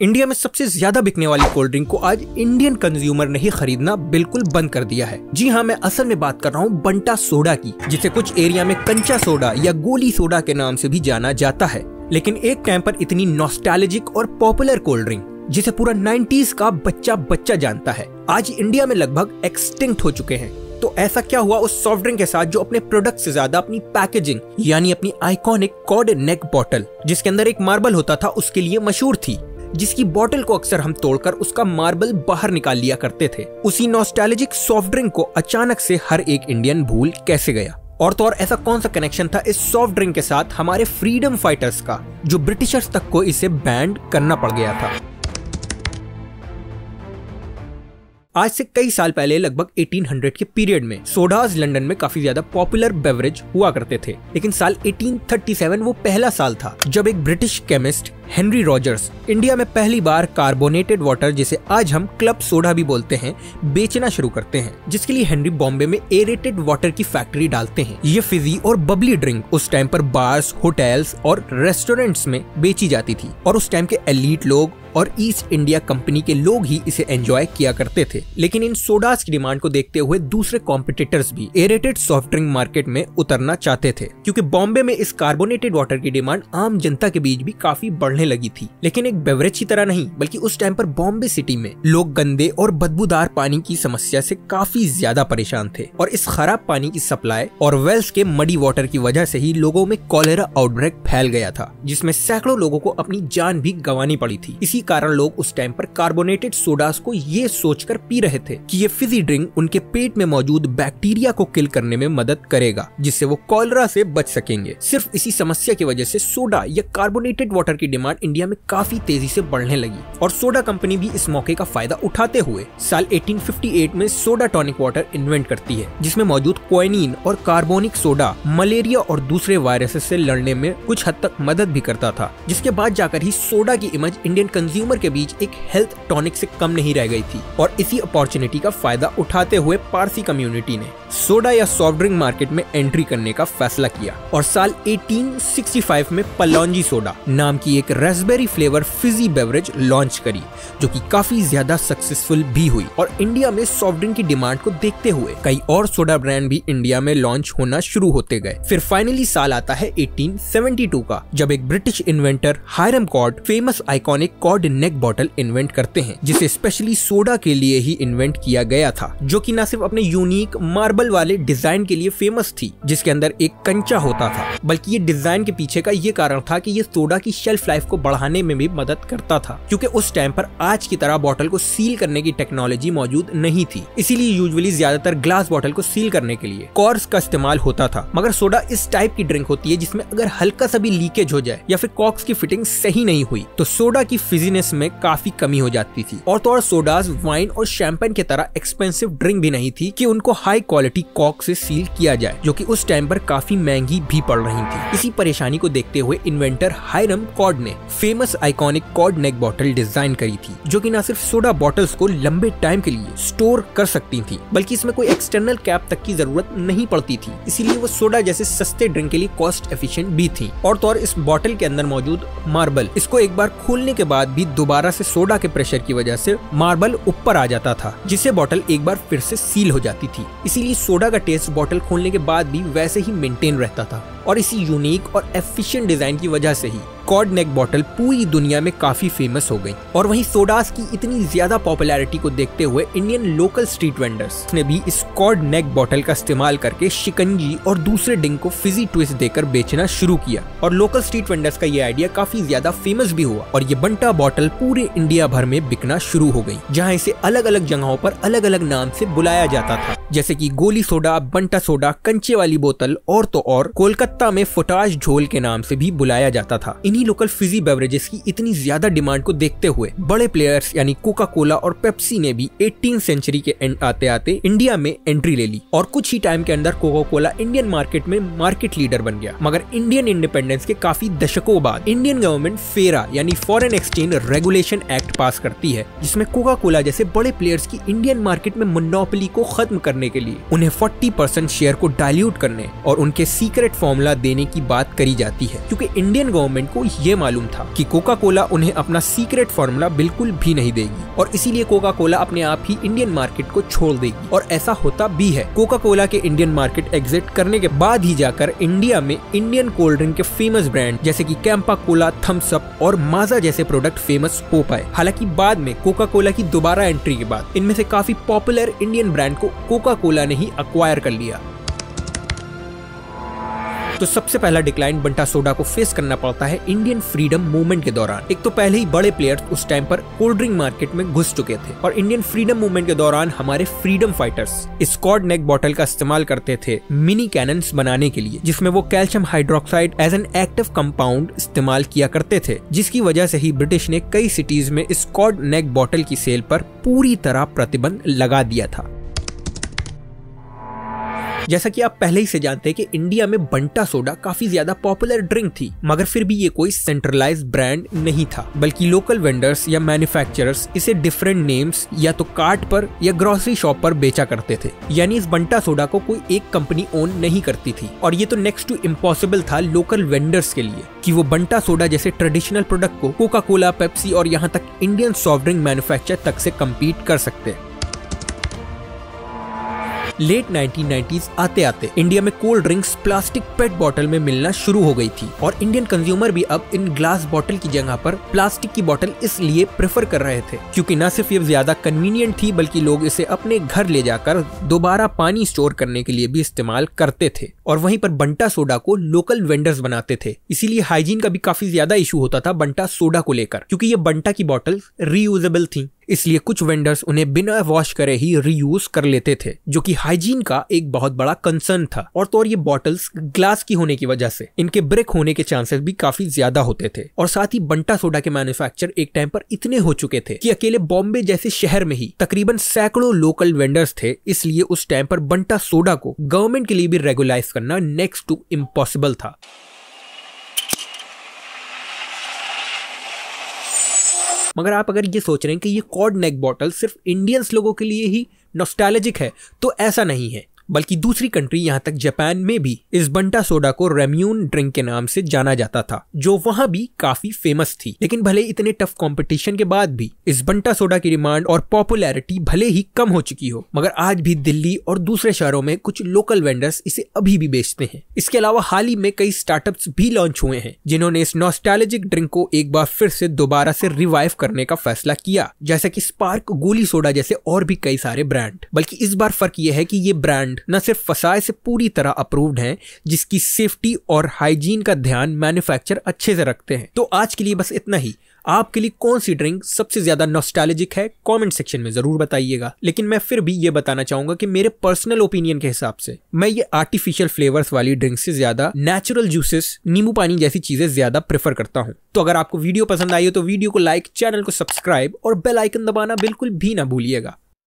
India में सबसे ज़्यादा बिकने वाली कोल्ड ड्रिंक को आज इंडियन कंज्यूमर ने ही खरीदना बिल्कुल बंद कर दिया है। जी हाँ मैं असल में बात कर रहा हूँ बंटा सोडा की, जिसे कुछ एरिया में कंचा सोडा या गोली सोडा के नाम से भी जाना जाता है। लेकिन एक टाइम पर इतनी नॉस्टैल्जिक और पॉपुलर कोल्ड ड्रिंक, जिसे पूरा 90s का बच्चा बच्चा जानता है, आज इंडिया में लगभग एक्सटिंक्ट हो चुके हैं। तो ऐसा क्या हुआ उस सॉफ्ट ड्रिंक के साथ जो अपने प्रोडक्ट से ज़्यादा अपनी पैकेजिंग यानी अपनी आइकॉनिक कॉड नेक बॉटल जिसके अंदर एक मार्बल होता था, उसके लिए मशहूर थी? जिसकी बोतल को अक्सर हम तोड़कर उसका मार्बल बाहर निकाल लिया करते थे। उसी नॉस्टैल्जिक सॉफ्ट ड्रिंक को अचानक से हर एक इंडियन भूल कैसे गया? और तो और ऐसा कौन सा कनेक्शन था इस सॉफ्ट ड्रिंक के साथ हमारे फ्रीडम फाइटर्स का, जो ब्रिटिशर्स तक को इसे बैंड करना पड़ गया था? आज से कई साल पहले, लगभग 1800 के पीरियड में सोडाज लंदन में काफ़ी ज़्यादा पॉपुलर बेवरेज हुआ करते थे। लेकिन साल 1837 वो पहला साल था, जब एक British chemist Henry Rogers India में पहली बार कार्बोनेटेड वाटर जिसे आज हम क्लब सोडा भी बोलते हैं, बेचना शुरू करते हैं। जिसके लिए हेनरी बॉम्बे में एरेटेड वाटर की फैक्ट्री डालते हैं। ये फिजी और बबली ड्रिंक उस टाइम पर बार्स होटल्स और रेस्टोरेंट्स में बेची जाती थी। और उस टाइम के एलिट लोग और ईस्ट इंडिया कंपनी के लोग ही इसे एंजॉय किया करते थे। लेकिन इन सोडास की डिमांड को देखते हुए दूसरे कॉम्पिटिटर्स भी एरेटेड सॉफ्ट ड्रिंक मार्केट में उतरना चाहते थे। क्योंकि बॉम्बे में इस कार्बोनेटेड वाटर की डिमांड आम जनता के बीच भी काफ़ी बढ़ने लगी थी। लेकिन एक बेवरेज की तरह नहीं, बल्कि उस टाइम पर बॉम्बे सिटी में लोग गंदे और बदबूदार पानी की समस्या से काफ़ी ज़्यादा परेशान थे। और इस खराब पानी की सप्लाई और वेल्स के मडी वाटर की वजह से ही लोगों में कॉलेरा आउटब्रेक फैल गया था, जिसमें सैकड़ों लोगों को अपनी जान भी गंवानी पड़ी थी। इसी कारण लोग उस टाइम पर कार्बोनेटेड सोडास को ये सोचकर पी रहे थे कि ये फिजी ड्रिंक उनके पेट में मौजूद बैक्टीरिया को किल करने में मदद करेगा, जिससे वो कॉलरा से बच सकेंगे। सिर्फ़ इसी समस्या की वजह से सोडा या कार्बोनेटेड वाटर की डिमांड इंडिया में काफ़ी तेज़ी से बढ़ने लगी और सोडा कंपनी भी इस मौके का फ़ायदा उठाते हुए साल 1858 में सोडा टॉनिक वाटर इन्वेंट करती है, जिसमें मौजूद क्वाइनिन और कार्बोनिक सोडा मलेरिया और दूसरे वायरसेस से लड़ने में कुछ हद तक मदद भी करता था, जिसके बाद जाकर ही सोडा की इमेज इंडियन कंज्यूमर के बीच एक हेल्थ टॉनिक से कम नहीं रह गई थी और इसी अपॉर्चुनिटी का फ़ायदा उठाते हुए पारसी कम्युनिटी ने सोडा या सॉफ्ट ड्रिंक मार्केट में एंट्री करने का फैसला किया और साल 1865 में पलौंजी सोडा नाम की एक raspberry flavour fizzy beverage launch करी, जो कि काफ़ी ज़्यादा सक्सेसफुल भी हुई और इंडिया में सॉफ्ट ड्रिंक की डिमांड को देखते हुए कई और सोडा ब्रांड भी इंडिया में लॉन्च होना शुरू होते गए। फिर फाइनली साल आता है 1872 का, जब एक British inventor Hiram Codd famous iconic Codd neck bottle invent करते हैं, जिसे स्पेशली सोडा के लिए ही इन्वेंट किया गया था, जो कि न सिर्फ़ अपने यूनिक मार्बल वाले डिज़ाइन के लिए फ़ेमस थी, जिसके अंदर एक कंचा होता था, बल्कि ये डिज़ाइन के पीछे का ये कारण था कि ये सोडा की शेल्फ लाइफ को बढ़ाने में भी मदद करता था, क्योंकि उस टाइम पर आज की तरह बॉटल को सील करने की टेक्नोलॉजी मौजूद नहीं थी, इसीलिए यूजुअली ज़्यादातर ग्लास बॉटल को सील करने के लिए कॉर्स का इस्तेमाल होता था, मगर सोडा इस टाइप की ड्रिंक होती है जिसमें अगर हल्का सा भी लीकेज हो जाए, या फिर कॉक्स की फिटिंग सही नहीं हुई तो सोडा की फिजीनेस में काफ़ी कमी हो जाती थी। और तो और सोडाज वाइन और शैंपेन की तरह एक्सपेंसिव ड्रिंक भी नहीं थी कि उनको हाई क्वालिटी कॉक से सील किया जाए, जो कि उस टाइम पर काफ़ी महँगी भी पड़ रही थी। इसी परेशानी को देखते हुए इन्वेंटर हायरम कॉड ने famous iconic Codd neck bottle design करी थी, जो की न सिर्फ़ सोडा बॉटल्स को लंबे टाइम के लिए स्टोर कर सकती थी, बल्कि इसमें कोई एक्सटर्नल कैप तक की ज़रूरत नहीं पड़ती थी। इसीलिए वो सोडा जैसे सस्ते ड्रिंक के लिए कॉस्ट एफिशिएंट भी थी। और तो और इस बॉटल के अंदर मौजूद मार्बल इसको एक बार खोलने के बाद भी दोबारा से सोडा के प्रेशर की वजह से मार्बल ऊपर आ जाता था, जिससे बॉटल एक बार फिर से सील हो जाती थी। इसीलिए सोडा का टेस्ट बॉटल खोलने के बाद भी वैसे ही मेंटेन रहता था और इसी यूनिक और एफिशिएंट डिज़ाइन की वजह से ही। कॉड नेक बॉटल पूरी दुनिया में काफ़ी फ़ेमस हो गई। और वहीं सोडास की इतनी ज़्यादा पॉपुलैरिटी को देखते हुए इंडियन लोकल स्ट्रीट वेंडर्स ने भी इस कॉड नेक बॉटल का इस्तेमाल करके शिकंजी और दूसरे डिंग को फिजी ट्विस्ट देकर बेचना शुरू किया। और लोकल स्ट्रीट वेंडर्स का ये आइडिया काफ़ी ज़्यादा फ़ेमस भी हुआ और ये बंटा बॉटल पूरे इंडिया भर में बिकना शुरू हो गई, जहाँ इसे अलग अलग जगहों पर अलग अलग नाम से बुलाया जाता था। जैसे की गोली सोडा, बंटा सोडा, कंचे वाली बोतल और तो और कोलकाता में फुटाज झोल के नाम से भी बुलाया जाता था। इन्हीं लोकल फिजी बेवरेजेस की इतनी ज़्यादा डिमांड को देखते हुए, बड़े प्लेयर्स यानी कोका कोला और पेप्सी ने भी एटीन सेंचुरी के एंड आते आते इंडिया में एंट्री ले ली और कुछ ही टाइम के अंदर कोका कोला इंडियन मार्केट में मार्केट लीडर बन गया। मगर इंडियन इंडिपेंडेंस के काफ़ी दशकों बाद इंडियन गवर्नमेंट फेरा यानी foreign exchange regulation act pass करती है, जिसमें कोका कोला जैसे बड़े प्लेयर्स की इंडियन मार्केट में मोनोपली को खत्म करने के लिए उन्हें 40 परसेंट शेयर को डायल्यूट करने और उनके सीक्रेट फॉर्मूला देने की बात करी जाती है, क्योंकि इंडियन गवर्नमेंट को ये मालूम था कि कोका कोला उन्हें अपना सीक्रेट फॉर्मूला बिल्कुल भी नहीं देगी और इसीलिए कोका कोला अपने आप ही इंडियन मार्केट को छोड़ देगी। और ऐसा होता भी है। कोका कोला के इंडियन मार्केट एग्जिट करने के बाद ही जाकर इंडिया में इंडियन कोल्ड ड्रिंक के फ़ेमस ब्रांड, जैसे की कैंपा कोला थम्स अप और माजा जैसे प्रोडक्ट फ़ेमस हो पाए। हालाँकि बाद में कोका कोला की दोबारा एंट्री के बाद इनमें से काफ़ी पॉपुलर इंडियन ब्रांड को कोका कोला ने ही अक्वायर कर लिया। तो सबसे पहला डिक्लाइन बंटा सोडा को फेस करना पड़ता है इंडियन फ्रीडम मूवमेंट के दौरान। एक तो पहले ही बड़े प्लेयर्स उस टाइम पर कोल्ड ड्रिंक मार्केट में घुस चुके थे और इंडियन फ्रीडम मूवमेंट के दौरान हमारे freedom fighters Codd neck bottle का इस्तेमाल करते थे मिनी कैनन बनाने के लिए, जिसमें वो calcium hydroxide as an active compound इस्तेमाल किया करते थे, जिसकी वजह से ही ब्रिटिश ने कई सिटीज़ में स्कॉड नेक बॉटल की सेल पर पूरी तरह प्रतिबंध लगा दिया था। जैसा कि आप पहले ही से जानते हैं कि इंडिया में बंटा सोडा काफ़ी ज़्यादा पॉपुलर ड्रिंक थी, मगर फिर भी ये कोई सेंट्रलाइज ब्रांड नहीं था, बल्कि लोकल वेंडर्स या मैन्युफैक्चरर्स इसे डिफरेंट नेम्स या तो कार्ट पर या ग्रोसरी शॉप पर बेचा करते थे। यानी इस बंटा सोडा को कोई एक कंपनी ओन नहीं करती थी। और ये तो नेक्स्ट टू इम्पॉसिबल था लोकल वेंडर्स के लिए, कि वो बंटा सोडा जैसे ट्रेडिशनल प्रोडक्ट को कोका कोला पेप्सी और यहाँ तक इंडियन सॉफ्ट ड्रिंक मैन्युफैक्चर तक से कम्पीट कर सकते हैं। लेट 1990s आते आते इंडिया में cold drinks plastic PET bottle में मिलना शुरू हो गई थी। और इंडियन कंज्यूमर भी अब इन ग्लास बॉटल की जगह पर प्लास्टिक की बॉटल इसलिए प्रेफर कर रहे थे। क्योंकि न सिर्फ़ ये ज़्यादा कन्वीनियंट थी, बल्कि लोग इसे अपने घर ले जाकर दोबारा पानी स्टोर करने के लिए भी इस्तेमाल करते थे। और वहीं पर बंटा सोडा को लोकल वेंडर्स बनाते थे। इसीलिए हाइजीन का भी काफ़ी ज़्यादा इशू होता था बंटा सोडा को लेकर। क्योंकि ये बंटा की बॉटल रीयूजेबल थी। इसलिए कुछ वेंडर्स उन्हें बिना वॉश करे ही रीयूज कर लेते थे, जो कि हाइजीन का एक बहुत बड़ा कंसर्न था। और तो और ये बॉटल्स ग्लास की होने की वजह से। इनके ब्रेक होने के चांसेस भी काफ़ी ज़्यादा होते थे। और साथ ही बंटा सोडा के मैन्युफैक्चर एक टाइम पर इतने हो चुके थे कि अकेले बॉम्बे जैसे शहर में ही तकरीबन सैकड़ों लोकल वेंडर्स थे, इसलिए उस टाइम पर बंटा सोडा को गवर्नमेंट के लिए भी रेगुलाइज करना नेक्स्ट टू इम्पॉसिबल था। मगर आप अगर ये सोच रहे हैं कि ये कॉड नेक बॉटल सिर्फ़ इंडियंस लोगों के लिए ही नॉस्टैल्जिक है तो ऐसा नहीं है। बल्कि दूसरी कंट्री यहाँ तक जापान में भी इस बंटा सोडा को रेम्यून ड्रिंक के नाम से जाना जाता था, जो वहाँ भी काफ़ी फ़ेमस थी। लेकिन भले इतने टफ कंपटीशन के बाद भी इस बंटा सोडा की डिमांड और पॉपुलैरिटी भले ही कम हो चुकी हो, मगर आज भी दिल्ली और दूसरे शहरों में कुछ लोकल वेंडर्स इसे अभी भी बेचते हैं। इसके अलावा हाल ही में कई स्टार्टअप्स भी लॉन्च हुए हैं, जिन्होंने इस नॉस्टैल्जिक ड्रिंक को एक बार फिर से दोबारा से रिवाइव करने का फैसला किया, जैसे कि स्पार्क गोली सोडा जैसे और भी कई सारे ब्रांड बल्कि इस बार फ़र्क यह है की ये ब्रांड ब्रांड न सिर्फ़ फसाए से पूरी तरह अप्रूव्ड हैं, जिसकी सेफ्टी और हाइजीन का ध्यान मैन्युफैक्चर अच्छे से रखते हैं। तो आज के लिए बस इतना ही। आपके लिए कौन सी ड्रिंक सबसे ज़्यादा नॉस्टैल्जिक है? कमेंट सेक्शन में ज़रूर बताइएगा। लेकिन मैं फिर भी ये बताना चाहूँगा कि मेरे पर्सनल ओपिनियन के हिसाब से, मैं ये आर्टिफिशियल फ्लेवर्स वाली ड्रिंक से ज़्यादा नेचुरल जूसेस नींबू पानी जैसी चीज़ें ज़्यादा प्रेफर करता हूँ। तो अगर आपको वीडियो पसंद आई हो तो वीडियो को लाइक चैनल को सब्सक्राइब और बेल आइकन दबाना बिल्कुल भी ना भूलिएगा।